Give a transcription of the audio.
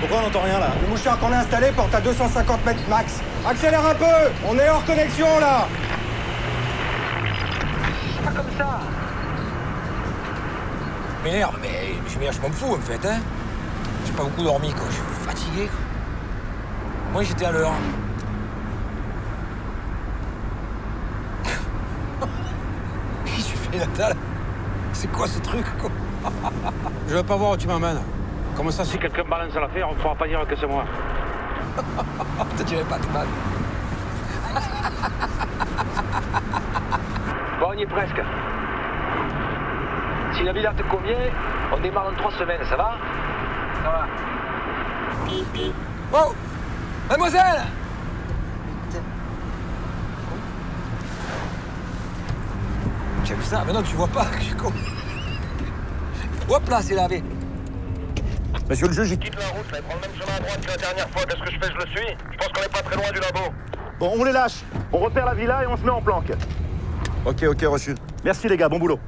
Pourquoi on n'entend rien là? Le mouchard qu'on a installé porte à 250 mètres max. Accélère un peu On est hors connexion là Pas comme ça M'énerve, mais je m'énerve, je m'en fous en fait, hein. J'ai pas beaucoup dormi, quoi. Je suis fatigué, quoi. Moi, j'étais à l'heure. Que tu fais, Natal C'est quoi ce truc, quoi? Je veux pas voir où tu m'emmènes. Comment ça, Si quelqu'un balance l'affaire, on ne pourra pas dire que c'est moi. Te dirais pas de mal. Bon, on y est presque. Si la villa te convient, on démarre dans trois semaines, ça va? Ça va. Oh Mademoiselle as vu ça Mais non, tu vois pas, je suis con. Hop là, c'est lavé. Monsieur le juge, il- quitte la route, là, il prend le même chemin à droite que la dernière fois. Qu'est-ce que je fais Je le suis Je pense qu'on est pas très loin du labo. Bon, on les lâche. On repère la villa et on se met en planque. Ok, ok, reçu. Merci les gars, bon boulot.